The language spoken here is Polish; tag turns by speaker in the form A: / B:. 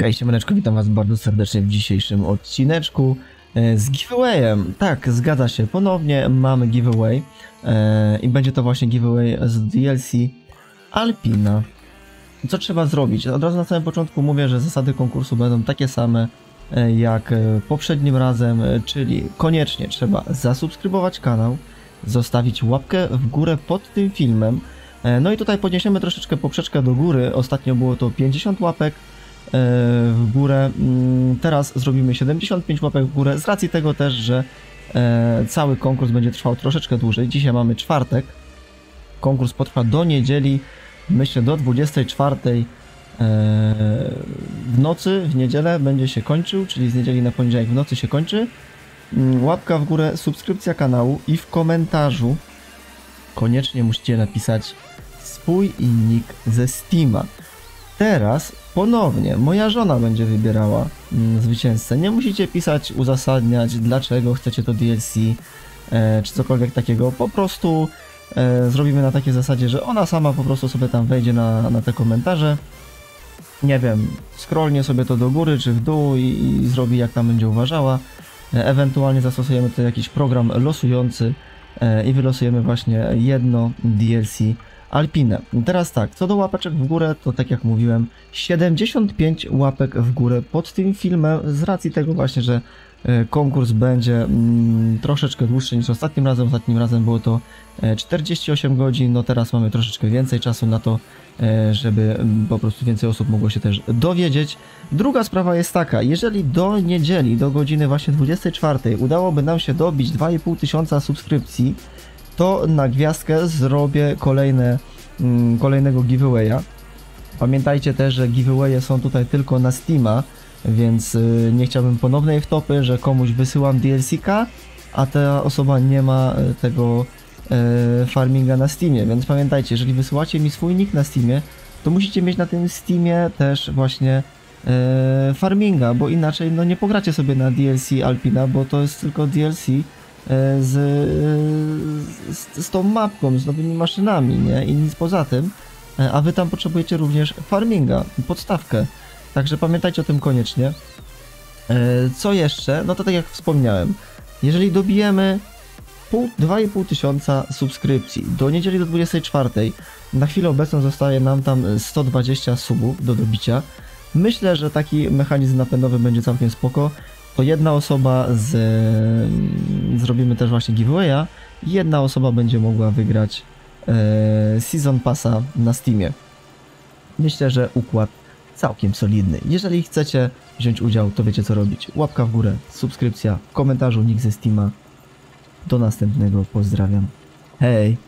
A: Hej, siemaneczko, witam was bardzo serdecznie w dzisiejszym odcineczku e, z giveawayem. Tak, zgadza się, ponownie mamy giveaway e, i będzie to właśnie giveaway z DLC Alpina. Co trzeba zrobić? Od razu na samym początku mówię, że zasady konkursu będą takie same e, jak poprzednim razem, czyli koniecznie trzeba zasubskrybować kanał, zostawić łapkę w górę pod tym filmem, no i tutaj podniesiemy troszeczkę poprzeczkę do góry, ostatnio było to 50 łapek, w górę. Mm, Teraz zrobimy 75 łapek w górę, z racji tego też, że e, cały konkurs będzie trwał troszeczkę dłużej. Dzisiaj mamy czwartek. Konkurs potrwa do niedzieli, myślę do 24 e, w nocy, w niedzielę będzie się kończył, czyli z niedzieli na poniedziałek w nocy się kończy. Mm, Łapka w górę, subskrypcja kanału i w komentarzu koniecznie musicie napisać swój nick ze Steama. Teraz ponownie moja żona będzie wybierała mm, zwycięzcę. Nie musicie pisać, uzasadniać, dlaczego chcecie to DLC, e, czy cokolwiek takiego. Po prostu e, zrobimy na takiej zasadzie, że ona sama po prostu sobie tam wejdzie na, na te komentarze. Nie wiem, scrollnie sobie to do góry czy w dół i, i zrobi jak tam będzie uważała. E, ewentualnie zastosujemy tutaj jakiś program losujący e, i wylosujemy właśnie jedno DLC Alpinę. Teraz tak, co do łapeczek w górę, to tak jak mówiłem, 75 łapek w górę pod tym filmem z racji tego właśnie, że e, konkurs będzie mm, troszeczkę dłuższy niż ostatnim razem. Ostatnim razem było to e, 48 godzin, no teraz mamy troszeczkę więcej czasu na to, e, żeby mm, po prostu więcej osób mogło się też dowiedzieć. Druga sprawa jest taka, jeżeli do niedzieli, do godziny właśnie 24 udałoby nam się dobić 2,5 tysiąca subskrypcji, to na gwiazdkę zrobię kolejne, mm, kolejnego giveawaya. Pamiętajcie też, że giveawaye są tutaj tylko na Steama, więc y, nie chciałbym ponownej wtopy, że komuś wysyłam DLC-ka, a ta osoba nie ma y, tego y, farminga na Steamie, więc pamiętajcie, jeżeli wysyłacie mi swój nick na Steamie, to musicie mieć na tym Steamie też właśnie farminga, bo inaczej no nie pogracie sobie na DLC Alpina, bo to jest tylko DLC z, z, z tą mapką, z nowymi maszynami, nie? I nic poza tym. E, A wy tam potrzebujecie również farminga, podstawkę. Także pamiętajcie o tym koniecznie. E, Co jeszcze? No to tak jak wspomniałem, jeżeli dobijemy pół- 2,5 tysiąca subskrypcji do niedzieli do 24, na chwilę obecną zostaje nam tam 120 subów do dobicia. Myślę, że taki mechanizm napędowy będzie całkiem spoko to jedna osoba z... Zrobimy też właśnie giveawaya jedna osoba będzie mogła wygrać e, Season Passa na Steamie. Myślę, że układ całkiem solidny. Jeżeli chcecie wziąć udział, to wiecie co robić. Łapka w górę, subskrypcja, w komentarzu nick ze Steama. Do następnego, pozdrawiam. Hej!